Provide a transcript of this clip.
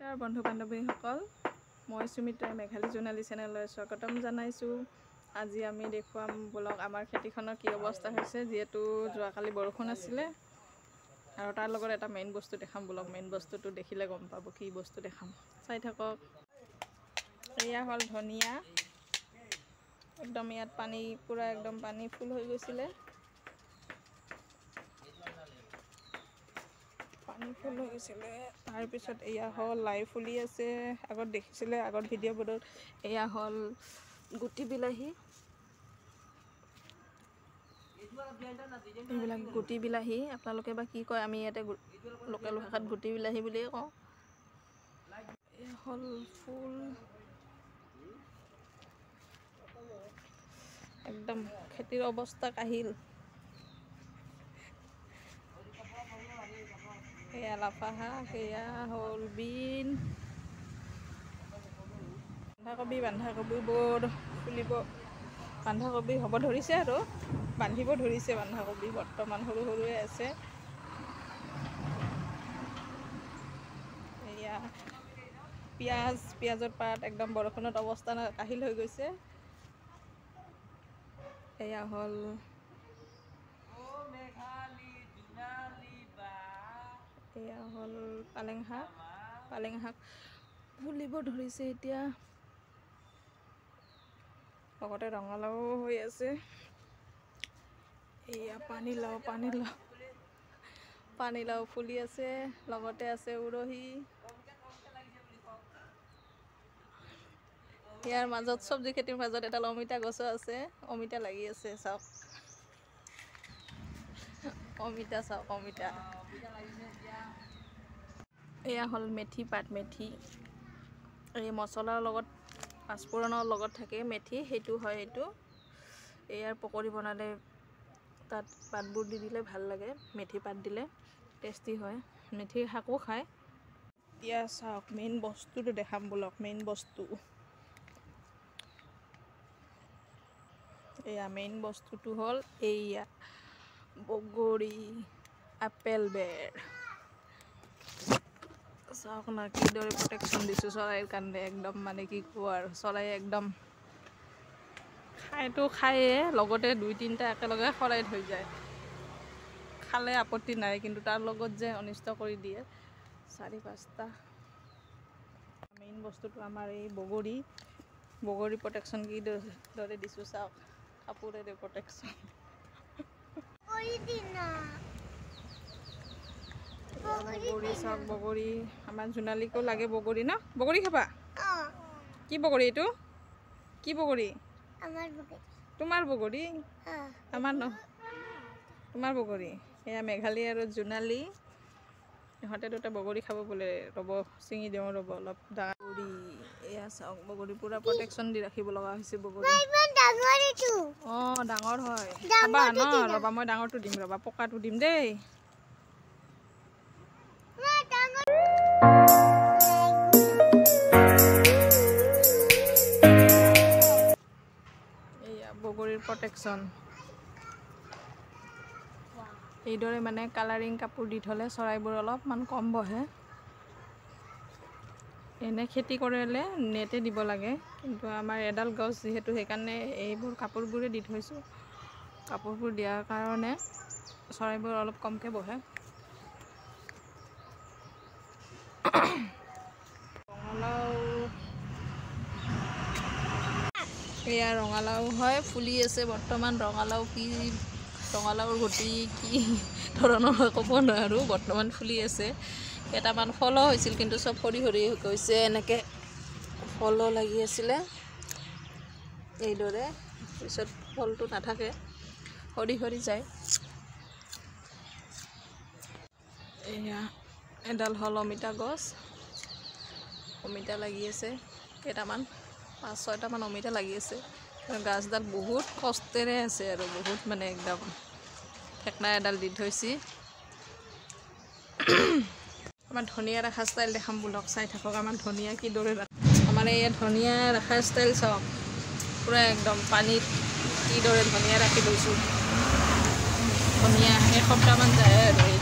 নমস্কাৰ বন্ধু বান্ধৱীসকল। মই সুমিত্ৰাই মেঘালী জোনালী চেনেললৈ স্বাগতম জনাইছোঁ। আজি আমি দেখুৱাম বোলক আমাৰ খেতিখনৰ কি অৱস্থা হৈছে যিহেতু যোৱাকালি বৰষুণ আছিলে। আৰু তাৰ লগত এটা মেইন বস্তু দেখাম বোলক। মেইন বস্তুটো দেখিলে গম পাব কি বস্তু দেখাম। চাই থাকক। এয়া হ'ল ধনিয়া। একদম ইয়াত পানী পূৰা একদম পানী ফুল হৈ গৈছিলে। ফুল হৈ গৈছিলে তাৰপিছত এয়া হ'ল লাই ফুলি আছে। আগত দেখিছিলে আগত ভিডিঅ'বোৰত এয়া হ'ল গুটি বিলাহী। এইবিলাক গুটি বিলাহী। আপোনালোকে বা কি কয় আমি ইয়াতে লোকেল ভাষাত গুটি বিলাহী বুলিয়ে কওঁ। এয়া হ'ল ফুল। একদম খেতিৰ অৱস্থা কাহিল। সেয়া লাফা শাক সেয়া হ'ল বিন বন্ধাকবি বন্ধাকবিবোৰ ফুলিব বন্ধাকবি হ'ব ধৰিছে আৰু বান্ধিব ধৰিছে বন্ধাকবি বৰ্তমান সৰু সৰুৱে আছে এয়া পিঁয়াজ পিঁয়াজৰ পাত একদম বৰষুণত অৱস্থা কাহিল হৈ গৈছে এয়া হ'ল এয়া হ'ল পালেং শাক পালেং শাক ফুলিব ধৰিছে এতিয়া। লগতে ৰঙালাও হৈ আছে। এয়া পানীলাও পানীলাও। পানীলাও ফুলি আছে লগতে আছে উৰহি। ইয়াৰ মাজত চব্জি খেতিৰ মাজত এডাল অমিতা গছো আছে অমিতা লাগি আছে চাওক। অমিতা চাওক অমিতা। এয়া হ'ল মেথি পাত মেথি। এই মছলাৰ লগত পাঁচফোৰণৰ লগত থাকে মেথি সেইটো হয় এইটো। এয়াৰ পকৰি বনালে তাত পাতবোৰ দি দিলে ভাল লাগে মেথি পাত দিলে। টেষ্টি হয় মেথি শাকো খায়। এতিয়া চাওক মেইন বস্তুটো দেখাম বোলক মেইন বস্তু। এয়া মেইন বস্তুটো হ'ল এইয়া। বগৰী আপেল বেৰ। চাওক না কিদৰে প্ৰটেকশ্যন দিছোঁ চৰাইৰ কাৰণে একদম মানে কি ক'ব আৰু চৰাই একদম খাইতো খায়ে লগতে দুই তিনিটা একেলগে শৰাই থৈ যায়। খালে আপত্তি নাই কিন্তু তাৰ লগত যে অনিষ্ট কৰি দিয়ে চাৰি পাঁচটা। মেইন বস্তুটো আমাৰ এই বগৰী। বগৰী প্ৰটেকশ্যন কিদৰে দিছোঁ চাওক কাপোৰেৰে প্ৰটেকশ্যন বগৰী চাওক বগৰী। আমাৰ জোনালীকো লাগে বগৰী ন? বগৰী খাবা? কি বগৰী এইটো? কি বগৰী? তোমাৰ বগৰী? আমাৰ ন? তোমাৰ বগৰী। এয়া মেঘালী আৰু জোনালী। ইহঁতে দুটা বগৰী খাব বোলে ৰ'ব ছিঙি দিওঁ ৰ'ব অলপ। বগৰী। এয়া চাওক বগৰী পূৰা প্ৰটেকশ্যন দি ৰাখিব লগা হৈছে বগৰী অঁ ডাঙৰ হয়। খাবা ন ৰ'বা মই ডাঙৰটো দিম ৰ'বা পকাটো দিম দেই। বগৰীৰ প্ৰটেকশ্যন এইদৰে মানে কালাৰিং কাপোৰ দি থ'লে চৰাইবোৰ অলপমান কম বহে। এনে খেতি কৰিলে নেটে দিব লাগে কিন্তু আমাৰ এডাল গছ যিহেতু সেইকাৰণে এইবোৰ কাপোৰবোৰে দি থৈছোঁ। কাপোৰবোৰ দিয়াৰ কাৰণে চৰাইবোৰ অলপ কমকৈ বহে। ৰঙালাও। এয়া ৰঙালাও হয় ফুলি আছে বৰ্তমান। ৰঙালাও কি ৰঙালাওৰ গুটি কি ধৰণৰ হয় ক'ব নোৱাৰোঁ বৰ্তমান ফুলি আছে। কেইটামান ফলো হৈছিল কিন্তু চব সৰি সৰি গৈছে। এনেকৈ ফলো লাগি আছিলে এইদৰে পিছত ফলটো নাথাকে সৰি সৰি যায়। এয়া এডাল হ'ল অমিতা গছ। অমিতা লাগি আছে কেইটামান পাঁচ ছয়টামান অমিতা লাগি আছে। গাছডাল বহুত কষ্টেৰে আছে আৰু বহুত মানে একদম ঠেকনা এডাল দি থৈছি। আমাৰ ধনিয়া ৰখা ষ্টাইল দেখাম বোলক চাই থাকক আমাৰ ধনিয়া ৰাখে। আমাৰ এই ধনিয়া ৰখা ষ্টাইল চাওক পূৰা একদম পানীত কিদৰে ধনিয়া ৰাখি লৈছোঁ। ধনিয়া এসপ্তাহমান যায় আৰু